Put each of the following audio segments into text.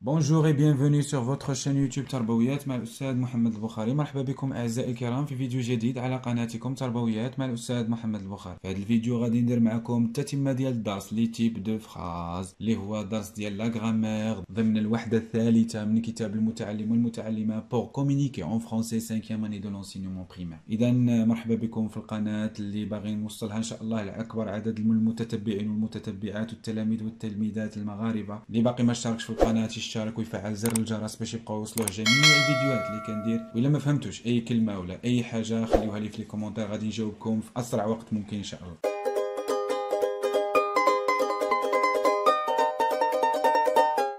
Bonjour et bienvenue sur votre chaîne يوتيوب تربويات مع الأستاذ محمد البخاري مرحبا بكم أعزائي الكرام في فيديو جديد على قناتكم تربويات مع الأستاذ محمد البخاري في هذا الفيديو غادي ندير معكم التتمة ديال الدرس لي تيب دو فراز اللي هو درس ديال لا غرامير ضمن الوحدة الثالثة من كتاب المتعلم والمتعلمة بور كومونيكي اون فرونسي 5 اني دو لونسينيومون بريمير إذا مرحبا بكم في القناة اللي باغي نوصلها إن شاء الله لأكبر عدد من المتتبعين والمتتبعات والتلاميذ والتلميذات المغاربة اللي باقي ما اشتركش في القناة يشترك ويفعل زر الجرس باش يبقاو يوصلوه جميع الفيديوهات اللي كندير. ولا ما فهمتوش أي كلمة ولا أي حاجة خليوها لي في لي كومونتير غادي نجاوبكم في أسرع وقت ممكن إن شاء الله.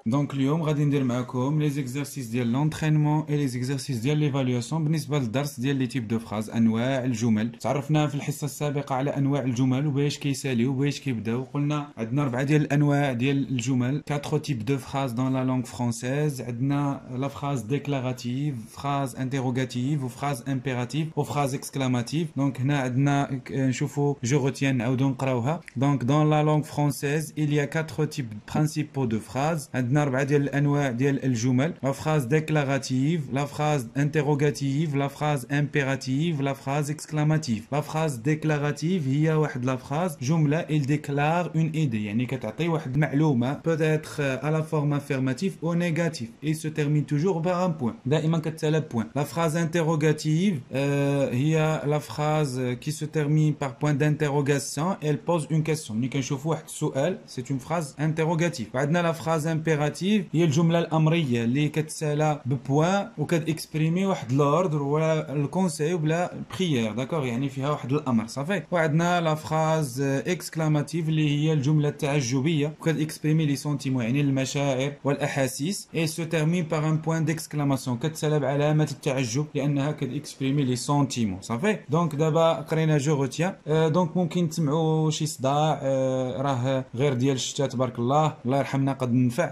دونك اليوم غادي ندير معكم لي زيكزارسيس ديال لونترينمون اي لي زيكزارسيس ديال ليفاليواسيون بالنسبه للدرس ديال لي تيب دو فراز انواع الجمل تعرفنا في الحصه السابقه على انواع الجمل وباش كيساليو وباش كيبداو قلنا عندنا اربعه ديال الانواع ديال الجمل 4 تيب دو فراز دون لا لونغ فرونسيز عندنا لا فراز ديكلاراتيف فراز انتيروغاتيف وفراز امبيراتيف وفراز اكسكلاماتيف دونك هنا عندنا نشوفوا جو روتيان نعاودو نقراوها دونك دون لا لونغ فرونسيز il y a 4 types principaux de phrases عندنا عندنا اربعه ديال الانواع ديال الجمل لا فراز ديكلاراتيف لا فراز انتروغاتيف لا فراز امبيراتيف لا فراز اكسكلاماتيف لا فراز ديكلاراتيف هي واحد لا فراز جمله il déclare une idée يعني كتعطي واحد المعلومه peut être à la forme affirmative ou négative et se termine toujours par un point دائما كتسالى بوين لا فراز انتروغاتيف هي لا فراز qui se termine par point d'interrogation elle pose une question ملي كنشوفوا واحد السؤال c'est une phrase interrogative وعندنا لا فراز impérative هي الجملة الأمرية اللي كتسالى ببوان وكتإكسبريمي واحد لوردر ولا الكونساي وبلا بريير داكوغ يعني فيها واحد الأمر صافي. وعندنا لا فراز اكسكلاماتيف اللي هي الجملة التعجبية وكتإكسبريمي لي سونتيمون يعني المشاعر والأحاسيس. اي سو تيرمين باغ ان بوين ديكسكلاماسيون كتسالى بعلامه التعجب لأنها كتإكسبريمي لي سونتيمون صافي؟ دونك دابا قرينا جو روتيان دونك ممكن تسمعوا شي صداع راه غير ديال الشتاء تبارك الله الله يرحمنا قد ننفع.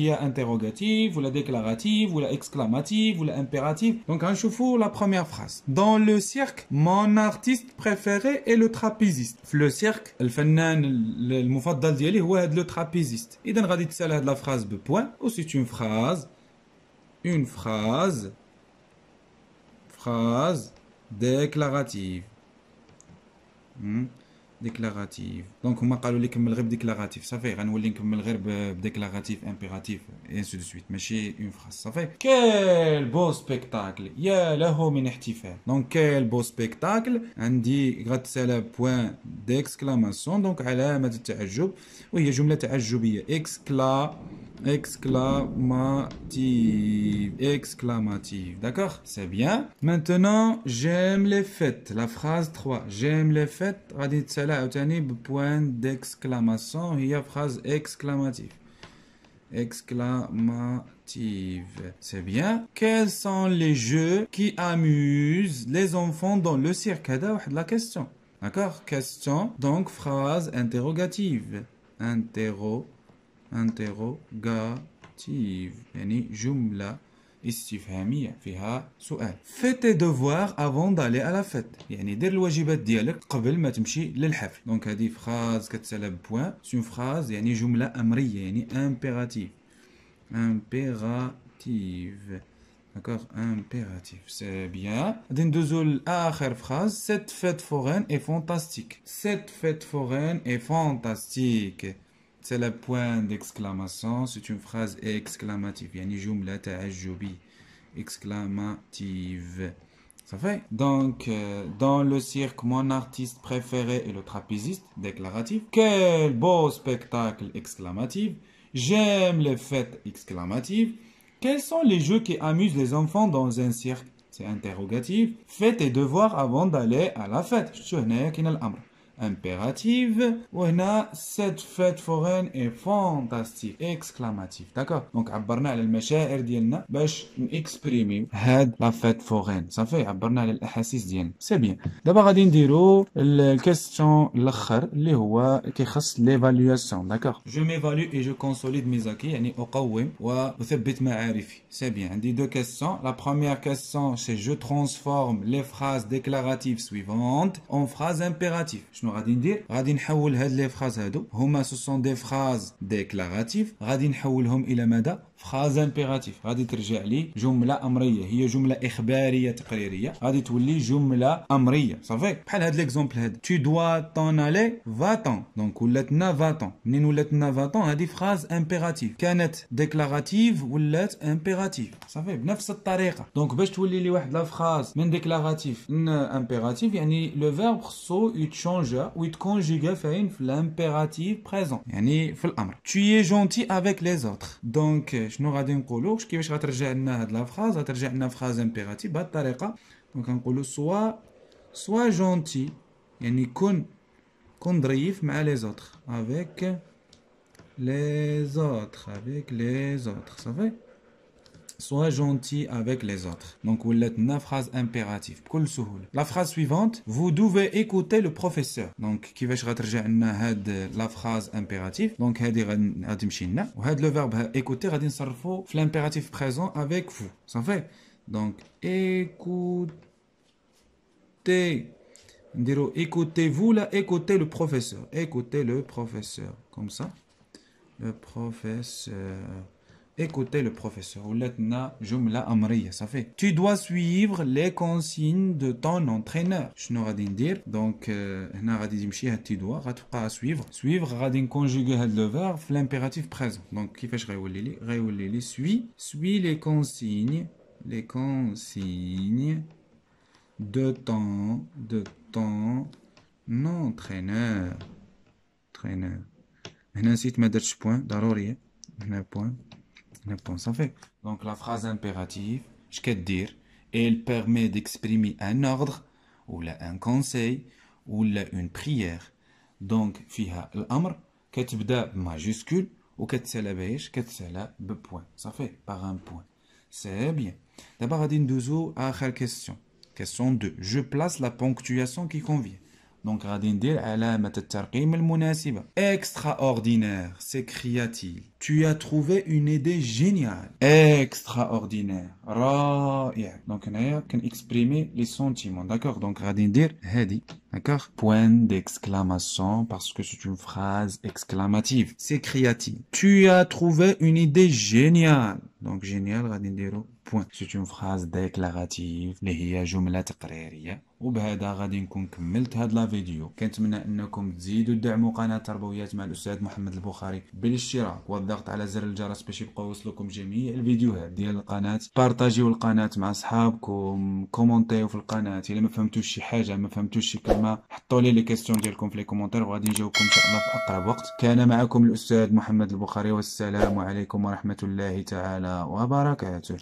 il interrogative, ou la déclarative, ou la exclamative, ou la impérative. Donc, un choufou, la première phrase. Dans le cirque, mon artiste préféré est le trapéziste. Le cirque, le fanan, le mufaddal diali, ou le trapéziste. Et d'un radit de la phrase de point, ou c'est une phrase, une phrase, phrase déclarative. Hmm. ديكلاراتيف دونك هما قالوا لي كمل غير بديكلاراتيف صافي غنولي نكمل غير بديكلاراتيف امبيراتيف انسو دو سويت ماشي اون فراس صافي كيل بو سبيكتاكل يا له من احتفال دونك كيل بو سبيكتاكل عندي غتسالى بوان ديكسكلاماسيون دونك علامه التعجب وهي جمله تعجبيه اكسكلا Exclamative. Exclamative. D'accord? C'est bien. Maintenant, j'aime les fêtes. La phrase 3. J'aime les fêtes. Radit cela point d'exclamation. Il y a phrase exclamative. Exclamative. C'est bien. Quels sont les jeux qui amusent les enfants dans le cirque? La question. D'accord? Question. Donc, phrase interrogative. Interrogative interrogative يعني جملة استفهامية فيها سؤال fais tes devoirs avant d'aller à la fête يعني دير الواجبات ديالك قبل ما تمشي للحفل دونك هذه فراز كتسالى بوان سون فراز يعني جملة أمرية يعني impérative impérative D'accord Impératif, c'est bien. D'une آخر phrase, cette fête foraine est fantastique. Cette fête foraine est fantastique. c'est le point d'exclamation, c'est une phrase exclamative. Yani jumla ta'ajjubi, exclamative. Ça fait Donc, euh, dans le cirque, mon artiste préféré est le trapéziste, déclaratif. Quel beau spectacle, exclamatif. J'aime les fêtes, exclamative. Quels sont les jeux qui amusent les enfants dans un cirque? C'est interrogatif. Faites tes devoirs avant d'aller à la fête impérative وهنا cette fête foraine est fantastique exclamatif d'accord donc عبرنا على المشاعر ديالنا باش نكسبريميو هاد لا فيت فورين صافي عبرنا على الاحاسيس ديالنا سي بيان دابا غادي نديرو الكيستيون الاخر اللي هو كيخص ليفالواسيون داكوغ جو ميفالو اي جو كونسوليد ميزاكي يعني اقوم واثبت معارفي سي بيان عندي دو كيستيون لا بروميير كيستيون سي جو ترانسفورم لي فراز ديكلاراتيف سويفونت اون فراز امبيراتيف شنو غادي ندير؟ غادي نحول هاد لي فراز هادو. هما سو سون دي فراز ديكلاراتيف غادي نحولهم إلى ماذا؟ فراز امبيراتيف غادي ترجع لي جملة أمرية. هي جملة إخبارية تقريرية. غادي تولي جملة أمرية. صافي بحال هاد ليكزومبل هاد. تو دوا طون الي فاتون دونك ولاتنا فاتون منين ولاتنا فاتون هادي فراز امبيراتيف كانت ديكلاراتيف ولات امبيراتيف صافي بنفس الطريقة. دونك باش تولي لي واحد لا فراز من ديكلاراتيف ن امبيراتيف يعني لو فيرب خصو يتشونجا ويتكونجيغا فين في الامبيراتيف بريزون يعني في الامر tu es gentil avec les autres دونك شنو غادي نقولوا كيفاش غترجع لنا هاد لا فراز غترجع لنا فراز امبيراتيف بهاد الطريقه دونك نقولوا سوا سوا جونتي يعني كن كن ظريف مع لي زوتر افيك لي زوتر افيك لي زوتر صافي sois gentil avec les autres. Donc, vous l'êtes. une phrase impérative. La phrase suivante, vous devez écouter le professeur. Donc, qui va la phrase impérative? Donc, le verbe écouter, l'impératif présent avec vous. Ça fait? Donc, écoutez. Écoutez-vous là, écoutez le professeur. Écoutez le professeur. Comme ça. Le professeur. Écoutez le professeur. Ça fait. Tu dois suivre les consignes de ton entraîneur. Donc, euh, tu dois suivre. Suivre, conjuguer le verbe, l'impératif présent. Donc, qui fait je Suis. Suis les consignes. Les consignes de ton, de ton entraîneur. Entraîneur. Maintenant, si tu point, d'arrorier, point. هنا بوين ça fait. Donc la phrase impérative, je qu'à dire, elle permet d'exprimer un ordre, ou là un conseil, ou là une prière. Donc, fiha l'amr, كتبدا بماجيسكول وكتسالى بايش كتسالى ببوان صافي par un point c'est bien دابا غادي ندوزو اخر question question 2 je place la ponctuation qui convient Donc, Extraordinaire, s'écria-t-il. Tu as trouvé une idée géniale. Extraordinaire. Donc, on can exprimer les sentiments. D'accord? Donc, dire hadi. D'accord? Point d'exclamation parce que c'est une phrase exclamative. S'écria-t-il. Tu as trouvé une idée géniale. Donc, génial, dire point. C'est une phrase déclarative. Les وبهذا غادي نكون كملت هاد لا فيديو. كنتمنى انكم تزيدوا تدعموا قناة تربويات مع الأستاذ محمد البخاري بالاشتراك والضغط على زر الجرس باش يبقاو يوصلكم جميع الفيديوهات ديال القناة. بارطاجيو القناة مع أصحابكم كومونتيو في القناة. إلا ما فهمتوش شي حاجة ما فهمتوش شي كلمة حطوا لي لي كيسيون ديالكم في لي كومونتير وغادي نجاوبكم إن شاء الله في أقرب وقت. كان معكم الأستاذ محمد البخاري والسلام عليكم ورحمة الله تعالى وبركاته.